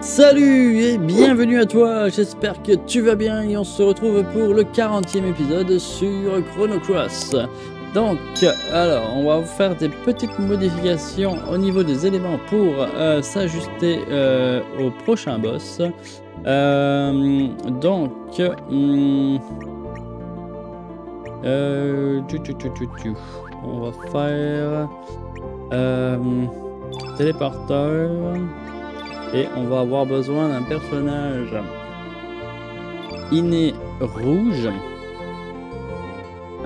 Salut et bienvenue à toi, j'espère que tu vas bien et on se retrouve pour le 40e épisode sur Chrono Cross. Donc, alors, on va faire des petites modifications au niveau des éléments pour euh, s'ajuster euh, au prochain boss. Euh, donc, tu. on va faire téléporteur et on va avoir besoin d'un personnage inné rouge.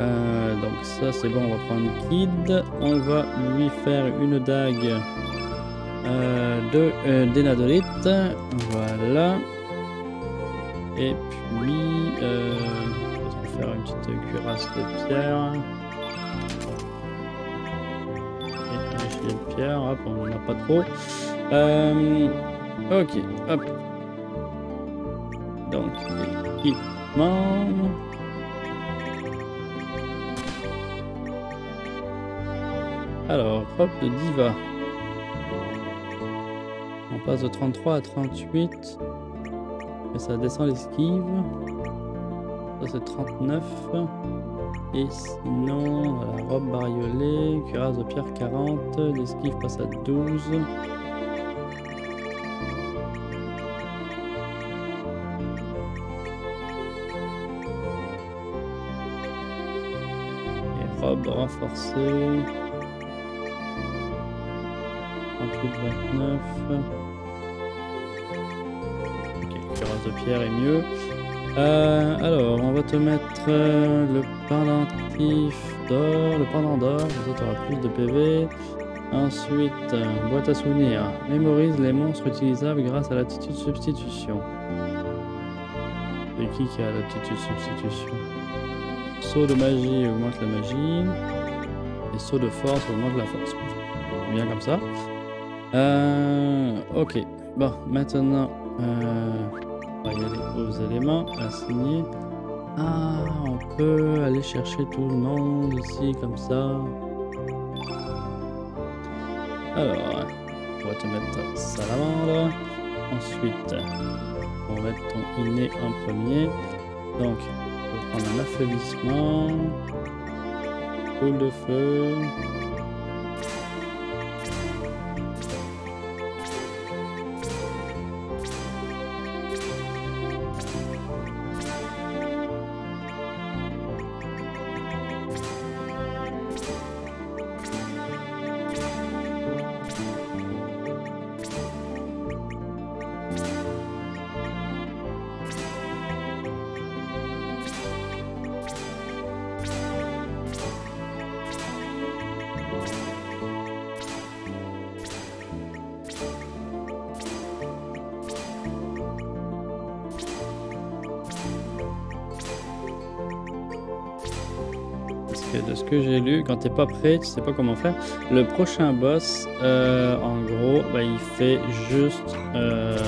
Euh, donc ça c'est bon, on va prendre Kid. On va lui faire une dague euh, de euh. Voilà. Et puis euh, on va faire une petite cuirasse de pierre. Et un de pierre, hop, on n'en a pas trop. Ok, hop. Donc, équipement. Alors, hop, de Diva. On passe de 33 à 38. Et ça descend l'esquive. Ça c'est 39. Et sinon, la robe bariolée, cuirasse de pierre 40, l'esquive passe à 12. Et robe renforcée. 38, 29. Ok, cuirasse de pierre est mieux. Euh, alors, on va te mettre euh, le pendentif d'or, le pendant d'or, tu auras plus de PV. Ensuite, euh, boîte à souvenirs. Mémorise les monstres utilisables grâce à l'attitude substitution. C'est qui qui a l'attitude substitution? Saut de magie augmente la magie. Et saut de force augmente la force. Bien comme ça. Euh, ok. Bon, maintenant, euh, on va y aller aux éléments assignés. Ah, on peut aller chercher tout le monde ici, comme ça. Alors, on va te mettre salamandre. Ensuite, on va mettre ton inné en premier. Donc, prendre un affaiblissement. Boule de feu. De ce que j'ai lu, quand t'es pas prêt, tu sais pas comment faire. Le prochain boss, euh, en gros, bah, il fait juste, euh,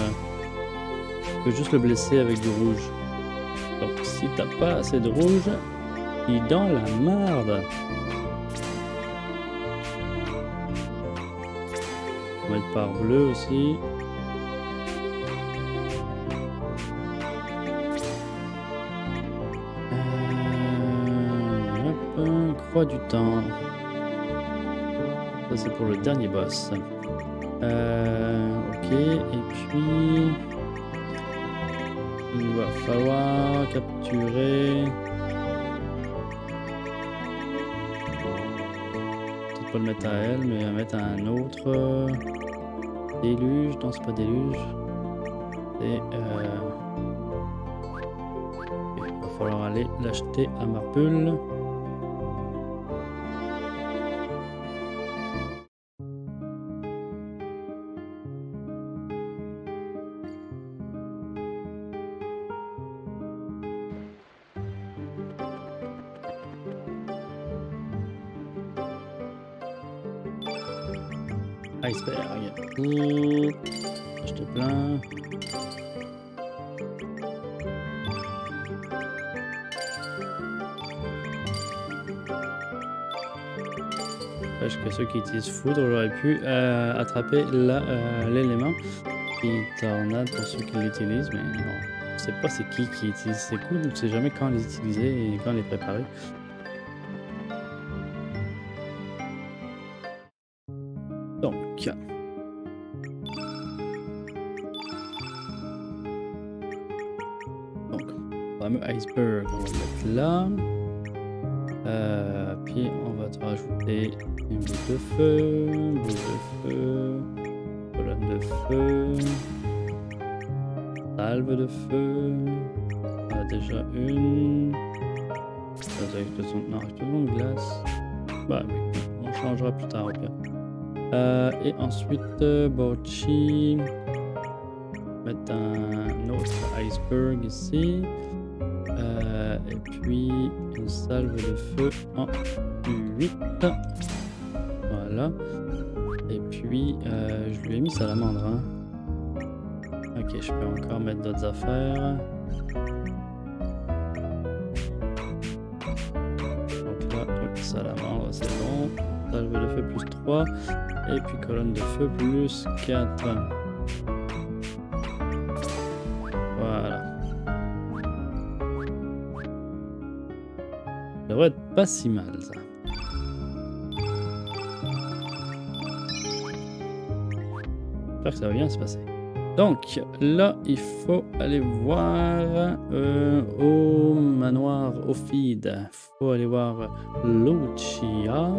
tu peux juste le blesser avec du rouge. Donc si t'as pas assez de rouge, il est dans la merde. On va mettre par bleu aussi. Du temps. Ça c'est pour le dernier boss. Euh, ok, et puis il va falloir capturer. Peut-être pas le mettre à elle, mais à mettre à un autre. Déluge, non c'est pas déluge. Et euh, il va falloir aller l'acheter à Marpule. Iceberg. Ouh, Je te plains. Que ceux qui utilisent foudre, j'aurais pu euh, attraper euh, l'élément. Speed Tornade pour ceux qui l'utilisent, mais on sait pas c'est qui qui utilise ces coups, on sait jamais quand les utiliser et quand les préparer. Ça explosion de explosion de glace. Bah oui, on changera plus tard au pire. Euh, et ensuite, euh, Bochi. Mettre un autre iceberg ici. Euh, et puis une salve de feu en 8. Voilà. Et puis, euh, je lui ai mis salamandre. Hein. Ok, je peux encore mettre d'autres affaires. De feu plus 3. Et puis colonne de feu plus 4. Voilà. Ça devrait être pas si mal ça. J'espère que ça va bien se passer. Donc là, il faut aller voir euh, au manoir Ophide. Il faut aller voir Lucia.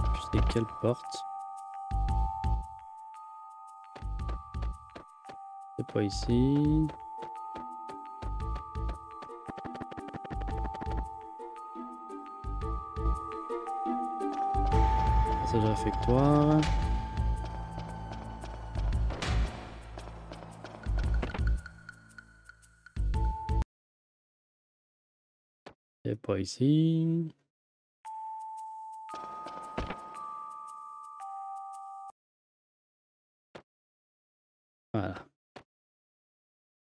Plus c'est quelle porte. C'est pas ici. Passage réfectoire. C'est pas ici.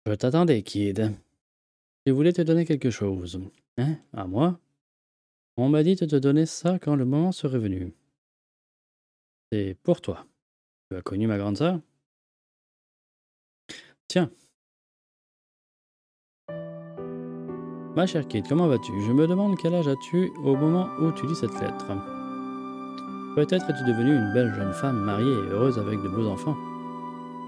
Je t'attendais, Kid. Je voulais te donner quelque chose. Hein? À moi? On m'a dit de te donner ça quand le moment serait venu. C'est pour toi. Tu as connu ma grande sœur? Tiens. Ma chère Kate, comment vas-tu? Je me demande quel âge as-tu au moment où tu lis cette lettre. Peut-être es-tu devenue une belle jeune femme mariée et heureuse avec de beaux enfants.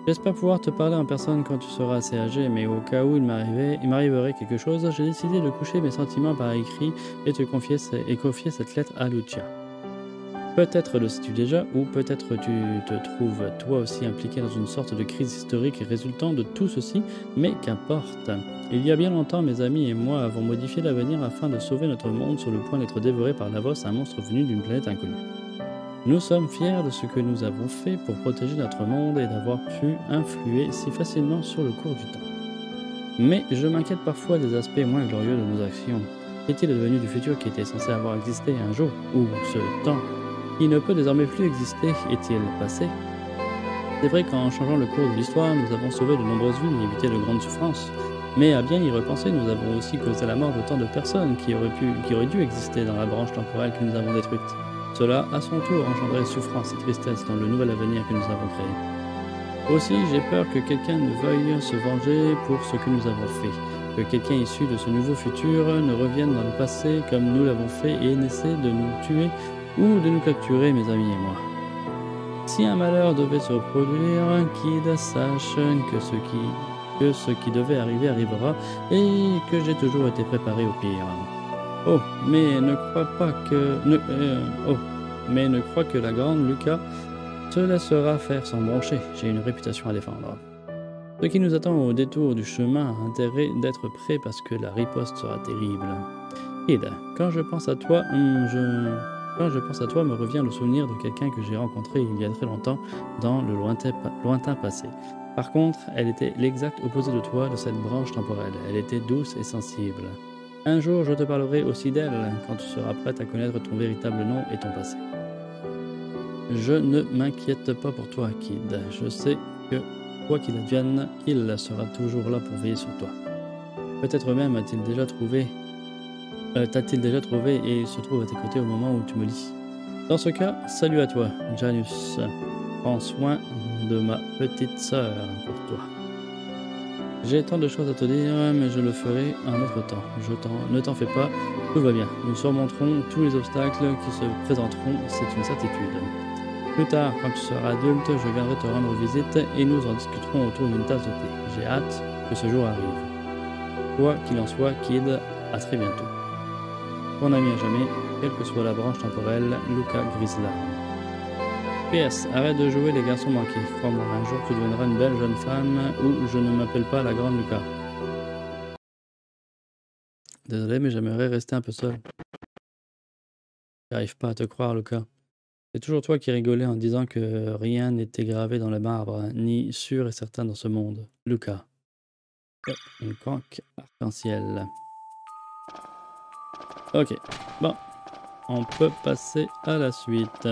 J'espère pouvoir te parler en personne quand tu seras assez âgé, mais au cas où il m'arriverait quelque chose, j'ai décidé de coucher mes sentiments par écrit et te confier, et confier cette lettre à Lucia. Peut-être le sais-tu déjà, ou peut-être tu te trouves toi aussi impliqué dans une sorte de crise historique résultant de tout ceci, mais qu'importe. Il y a bien longtemps, mes amis et moi avons modifié l'avenir afin de sauver notre monde sur le point d'être dévoré par Lavos, un monstre venu d'une planète inconnue. Nous sommes fiers de ce que nous avons fait pour protéger notre monde et d'avoir pu influer si facilement sur le cours du temps. Mais je m'inquiète parfois des aspects moins glorieux de nos actions. Qu'est-il devenu du futur qui était censé avoir existé un jour Ou ce temps? Qui ne peut désormais plus exister est-il passé? C'est vrai qu'en changeant le cours de l'histoire, nous avons sauvé de nombreuses vies et évité de grandes souffrances. Mais à bien y repenser, nous avons aussi causé la mort de tant de personnes qui auraient, pu, qui auraient dû exister dans la branche temporelle que nous avons détruite. Cela, à son tour, engendrait souffrance et tristesse dans le nouvel avenir que nous avons créé. Aussi, j'ai peur que quelqu'un ne veuille se venger pour ce que nous avons fait, que quelqu'un issu de ce nouveau futur ne revienne dans le passé comme nous l'avons fait et n'essaie de nous tuer ou de nous capturer, mes amis et moi. Si un malheur devait se produire, Kid sache que ce qui devait arriver arrivera et que j'ai toujours été préparé au pire. Oh, mais ne crois pas que. Ne, euh, oh, mais ne crois que la grande Lucas se laissera faire sans broncher. J'ai une réputation à défendre. Ce qui nous attend au détour du chemin a intérêt d'être prêt parce que la riposte sera terrible. Kid, quand je pense à toi, hum, je. Quand je pense à toi, me revient le souvenir de quelqu'un que j'ai rencontré il y a très longtemps dans le lointain, lointain passé. Par contre, elle était l'exact opposé de toi, de cette branche temporelle. Elle était douce et sensible. Un jour, je te parlerai aussi d'elle, quand tu seras prête à connaître ton véritable nom et ton passé. Je ne m'inquiète pas pour toi, Kid. Je sais que, quoi qu'il advienne, il sera toujours là pour veiller sur toi. Peut-être même a-t-il déjà trouvé. Euh, T'a-t-il déjà trouvé et se trouve à tes côtés au moment où tu me lis. Dans ce cas, salut à toi, Janus. Prends soin de ma petite sœur pour toi. J'ai tant de choses à te dire, mais je le ferai un autre temps. Je ne t'en fais pas, tout va bien. Nous surmonterons tous les obstacles qui se présenteront, c'est une certitude. Plus tard, quand tu seras adulte, je viendrai te rendre visite et nous en discuterons autour d'une tasse de thé. J'ai hâte que ce jour arrive. Quoi qu'il en soit, Kid, à très bientôt. Ton ami à jamais, quelle que soit la branche temporelle, Luca Grisla. PS, arrête de jouer les garçons manqués. Crois-moi, un jour tu deviendras une belle jeune femme ou je ne m'appelle pas la grande Luca. Désolé, mais j'aimerais rester un peu seul. J'arrive pas à te croire, Luca. C'est toujours toi qui rigolais en disant que rien n'était gravé dans le marbre, ni sûr et certain dans ce monde. Luca. Une conque arc-en-ciel. Ok, bon. On peut passer à la suite.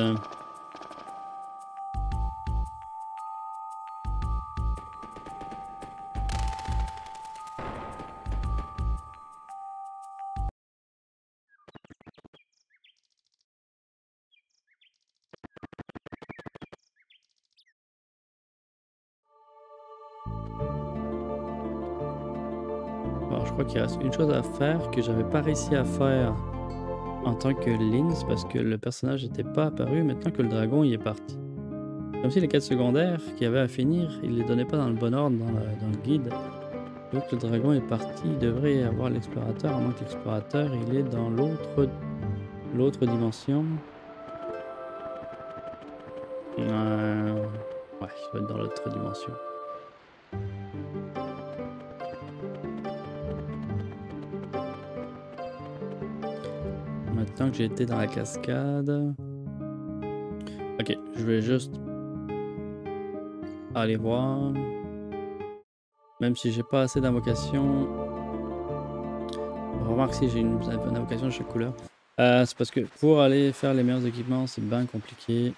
Une chose à faire que j'avais pas réussi à faire en tant que Lynx parce que le personnage n'était pas apparu maintenant que le dragon y est parti. Comme si les quêtes secondaires qu'il y avait à finir, il les donnait pas dans le bon ordre dans le, guide. Donc le dragon est parti, il devrait y avoir l'explorateur, à moins que l'explorateur il est dans l'autre l'autre dimension. Euh, ouais, il doit être dans l'autre dimension. Que j'ai été dans la cascade. Ok, je vais juste aller voir. Même si j'ai pas assez d'invocations. Remarque si j'ai une, invocation de chaque couleur. Euh, c'est parce que pour aller faire les meilleurs équipements, c'est bien compliqué.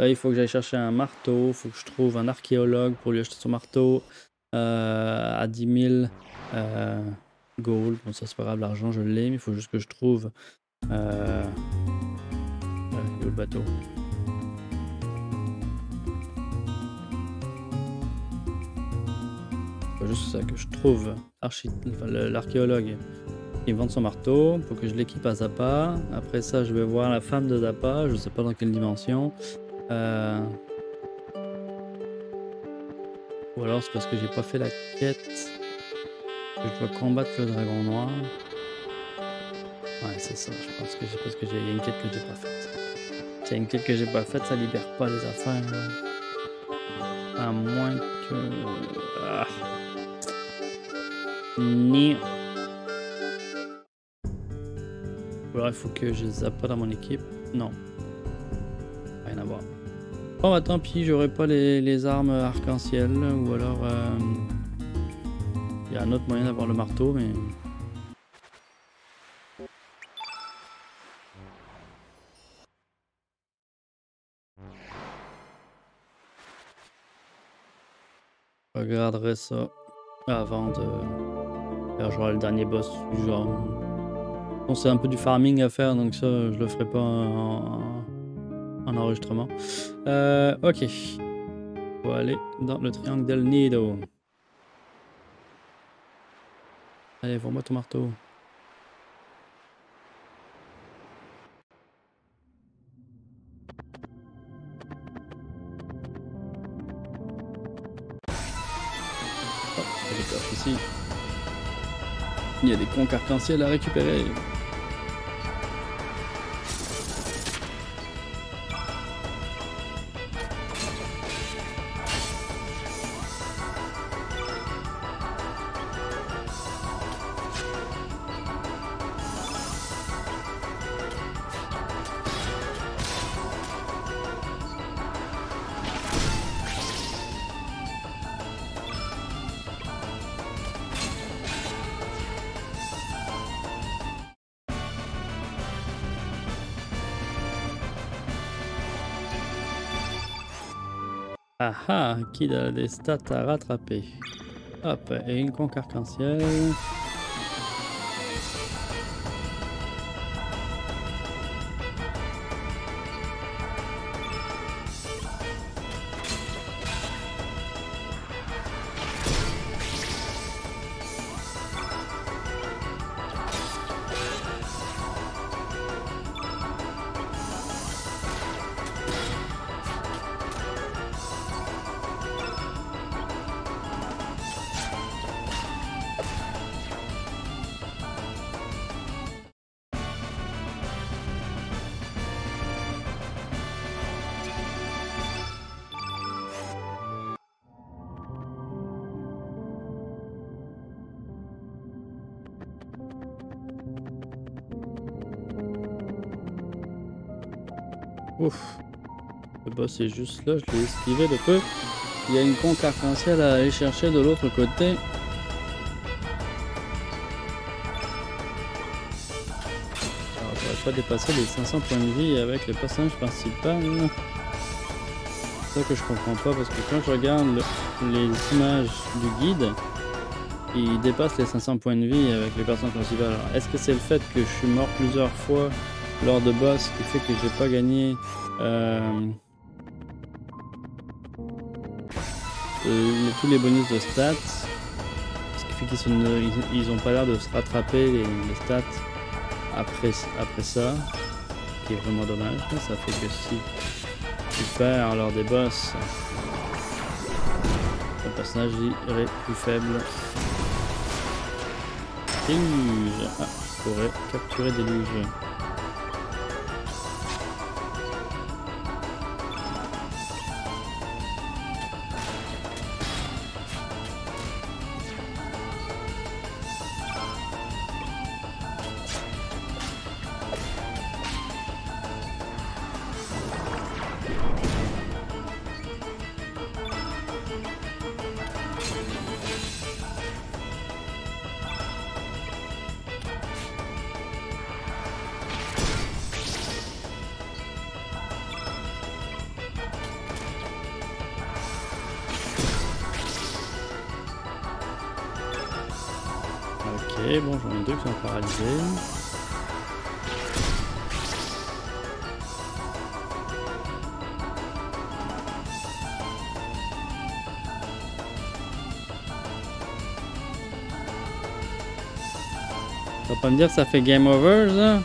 Là, il faut que j'aille chercher un marteau. Il faut que je trouve un archéologue pour lui acheter son marteau. Euh, à 10 000. Euh, gold. Bon, ça c'est pas grave, l'argent je l'ai, mais il faut juste que je trouve. Euh... le bateau faut juste ça, que je trouve l'archéologue qui vend son marteau pour que je l'équipe à Zappa. Après ça, je vais voir la femme de Zappa, je sais pas dans quelle dimension. Euh... Ou alors c'est parce que j'ai pas fait la quête je dois combattre le dragon noir. Ouais, c'est ça. Je pense que c'est parce que j'ai une quête que j'ai pas faite. S'il y a une quête que j'ai pas faite, ça libère pas les affaires. À moins que. Ah. Ni. Ou alors il faut que je zappe pas dans mon équipe. Non. Rien à voir. Bon bah tant pis, j'aurai pas les, les armes arc-en-ciel. Ou alors. Euh... Il y a un autre moyen d'avoir le marteau, mais... Je regarderai ça avant de faire genre le dernier boss du genre. C'est un peu du farming à faire, donc ça, je le ferai pas en, enregistrement. Euh, ok. On va aller dans le triangle del Nido. Allez, vends-moi ton marteau. Il y a des coffres ici. Il y a des conques arc-en-ciel à récupérer. Ah ah, Kid a des stats à rattraper. Hop, et une conque arc-en-ciel. Ouf. Le boss est juste là, je l'ai esquivé de peu. Il y a une conque arc-en-ciel à aller chercher de l'autre côté. Alors, je pas dépasser les 500 points de vie avec le personnage principal. C'est ça que je comprends pas parce que quand je regarde les images du guide, il dépasse les 500 points de vie avec le personnage principal. Est-ce que c'est le fait que je suis mort plusieurs fois lors de boss qui fait que j'ai pas gagné euh, euh, tous les bonus de stats. Ce qui fait qu'ils ils, ont pas l'air de se rattraper les, stats après, après ça. Ce qui est vraiment dommage. Ça fait que si tu perds lors des boss, ton personnage irait plus faible. Déluge. Ah, je pourrais capturer des déluge. Ok, bon, j'en ai deux qui sont paralysés. Ça va pas me dire que ça fait game over, ça?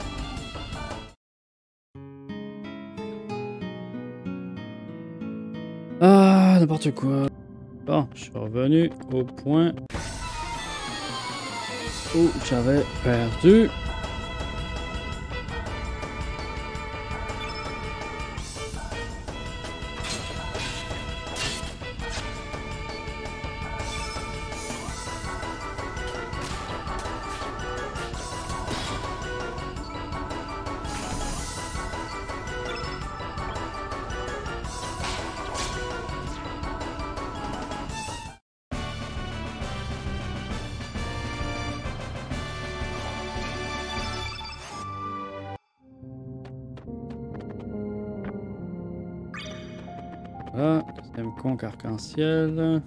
Ah, n'importe quoi. Bon, je suis revenu au point où j'avais perdu. Deuxième conque arc-en-ciel.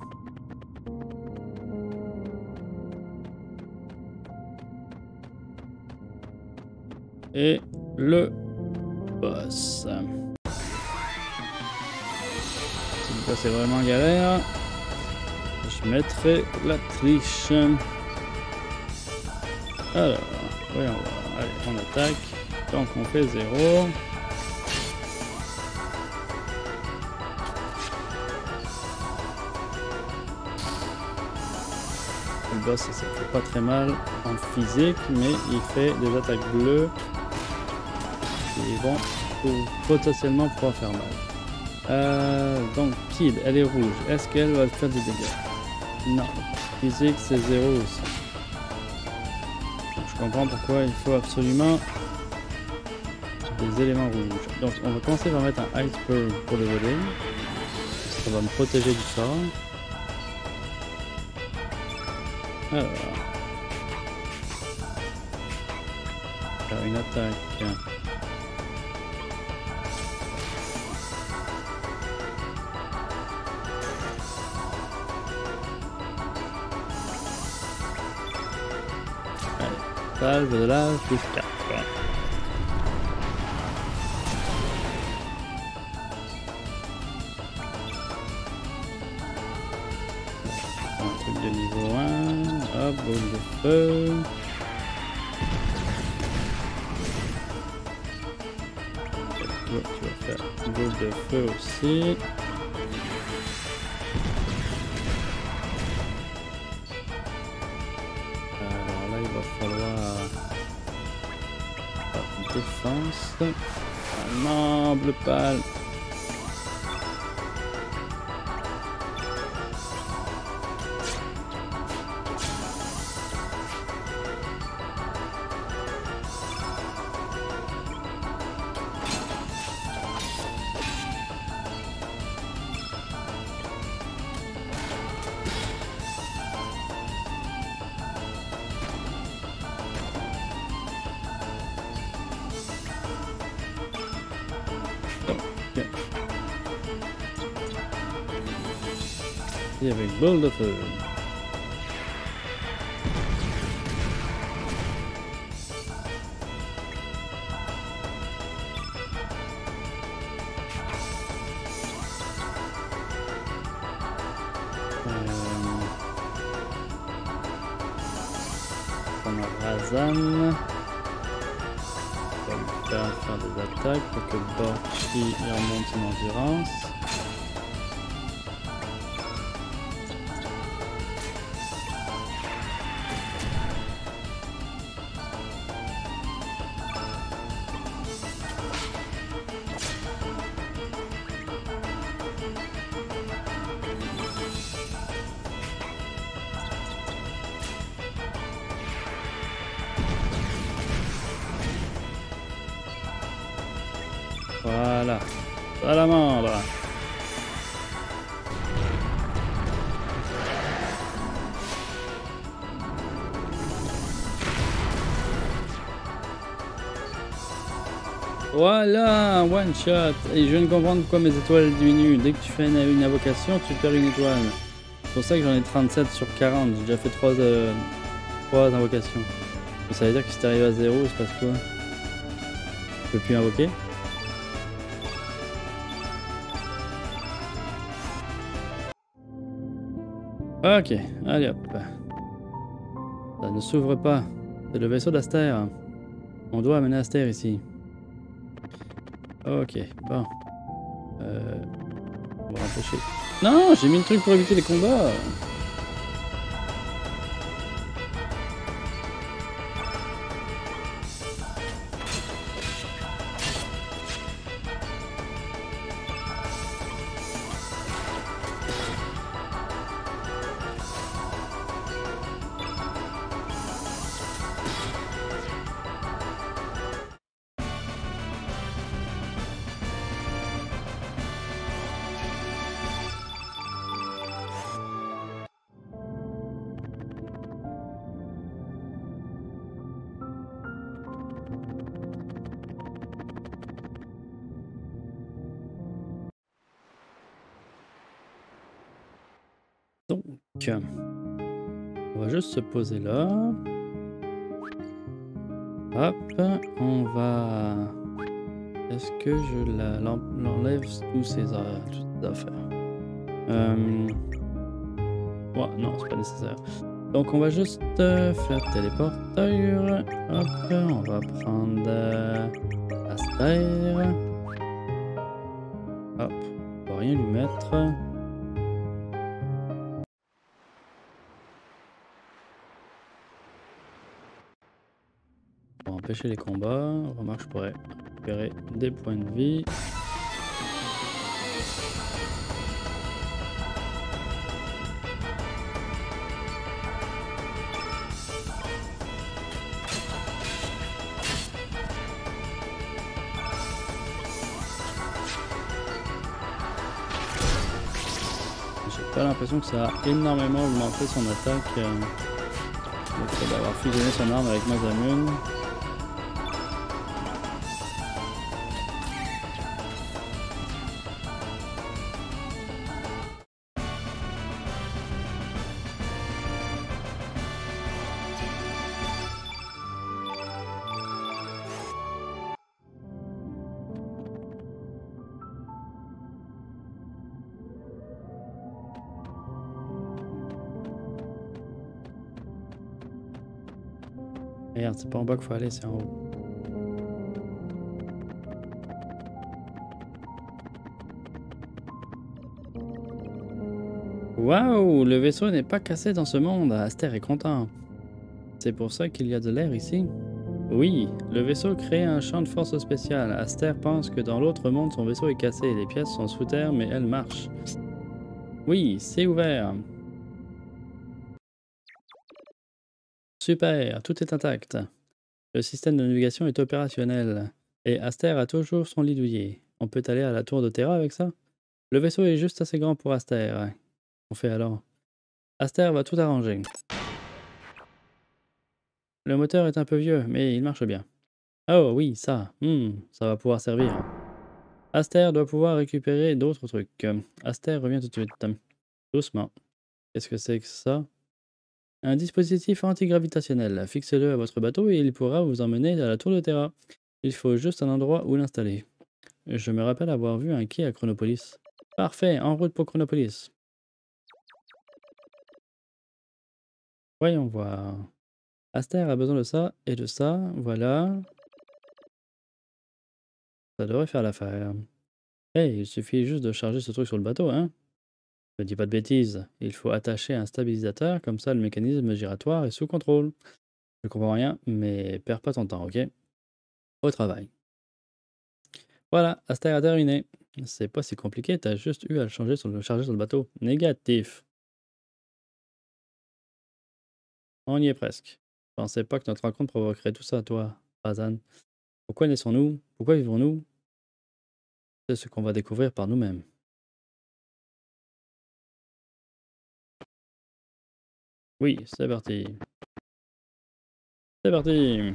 Et le boss. c'est vraiment galère. Je mettrai la triche. Alors, voyons voir. Allez, on attaque. Donc on fait 0. Boss ça fait pas très mal en physique, mais il fait des attaques bleues qui vont potentiellement pouvoir faire mal. Euh, donc Kid, elle est rouge. Est-ce qu'elle va faire des dégâts? Non. Physique, c'est zéro aussi. je comprends pourquoi il faut absolument des éléments rouges. Donc on va commencer par mettre un iceberg pour le voler. Ça va me protéger du sort. Ah. Carabina. Tal, verdad. Toi, tu vas faire boule de feu aussi. Alors là, il va falloir ah, défense. Non, bleu boule de feu. Euh, On Razan. Va faire des attaques pour que Borchi remonte son endurance. Voilà, one shot. Et je viens de comprendre pourquoi mes étoiles diminuent. Dès que tu fais une, invocation, tu perds une étoile. C'est pour ça que j'en ai 37 sur 40. J'ai déjà fait 3, invocations. Mais ça veut dire que si t'arrives à 0, il se passe quoi? Tu peux plus invoquer? Ok, allez hop. Ça ne s'ouvre pas. C'est le vaisseau d'Aster. On doit amener Aster ici. Ok, bon. Euh, on va empêcher. Non, j'ai mis le truc pour éviter les combats. Donc, on va juste se poser là. Hop, on va... Est-ce que je la- l'en- l'enlève tous ces, affaires? Euh... Ouais, non, c'est pas nécessaire. Donc on va juste euh, faire téléporteur. Hop, on va prendre euh, Aster. Hop, on va rien lui mettre. Empêcher les combats. Remarque, je pourrais récupérer des points de vie. J'ai pas l'impression que ça a énormément augmenté son attaque. euh, d'avoir fusionné son arme avec Masamune. Regarde, c'est pas en bas qu'il faut aller, c'est en haut. Waouh, le vaisseau n'est pas cassé dans ce monde. Aster est content. C'est pour ça qu'il y a de l'air ici. Oui, le vaisseau crée un champ de force spécial. Aster pense que dans l'autre monde, son vaisseau est cassé. Les pièces sont sous terre, mais elles marchent. Oui, c'est ouvert. Super, tout est intact. Le système de navigation est opérationnel. Et Aster a toujours son lit douillet. On peut aller à la tour de Terra avec ça? Le vaisseau est juste assez grand pour Aster fait alors Aster va tout arranger. Le moteur est un peu vieux, mais il marche bien. Oh oui, ça, hmm, ça va pouvoir servir. Aster doit pouvoir récupérer d'autres trucs. Aster revient tout de suite. Doucement. Qu'est-ce que c'est que ça? Un dispositif antigravitationnel. Fixez-le à votre bateau et il pourra vous emmener à la tour de Terra. Il faut juste un endroit où l'installer. Je me rappelle avoir vu un quai à Chronopolis. Parfait, en route pour Chronopolis. Voyons voir. Aster a besoin de ça et de ça, voilà. Ça devrait faire l'affaire. Hey, il suffit juste de charger ce truc sur le bateau, hein Ne dis pas de bêtises. Il faut attacher un stabilisateur, comme ça le mécanisme giratoire est sous contrôle. Je comprends rien, mais perds pas ton temps, ok? Au travail. Voilà, Aster a terminé. C'est pas si compliqué, t'as juste eu à le, charger sur le bateau. Négatif. On y est presque. Je pensais pas que notre rencontre provoquerait tout ça, toi, Razan. Pourquoi naissons-nous? Pourquoi vivons-nous? C'est ce qu'on va découvrir par nous-mêmes. Oui, c'est parti. C'est parti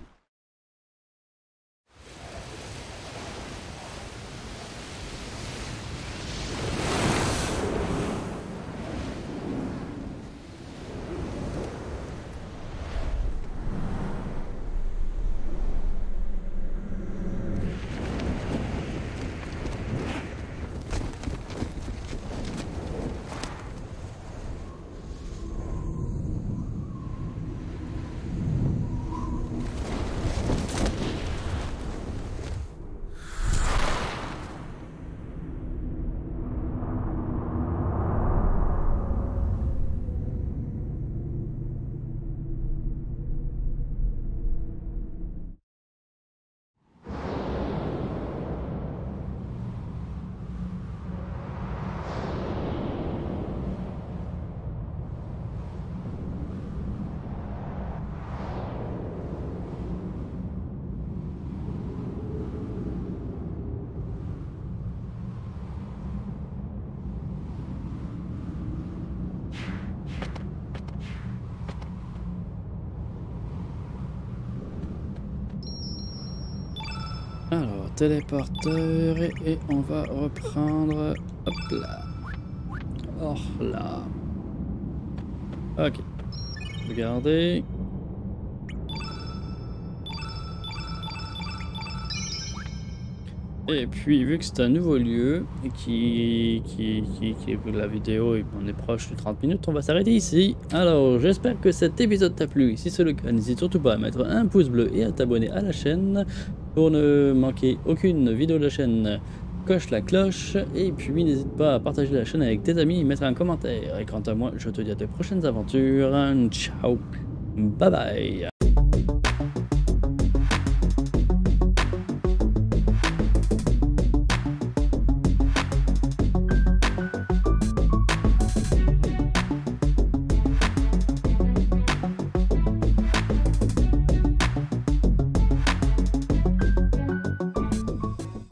Alors, téléporteur et, on va reprendre... Hop là. Oh là. Ok. Regardez. Et puis, vu que c'est un nouveau lieu, et qui, qui, qui, qui, la vidéo, on est proche de 30 minutes, on va s'arrêter ici. Alors, j'espère que cet épisode t'a plu. Si c'est le cas, n'hésite surtout pas à mettre un pouce bleu et à t'abonner à la chaîne. Pour ne manquer aucune vidéo de la chaîne, coche la cloche. Et puis, n'hésite pas à partager la chaîne avec tes amis, mettre un commentaire. Et quant à moi, je te dis à tes prochaines aventures. Ciao Bye bye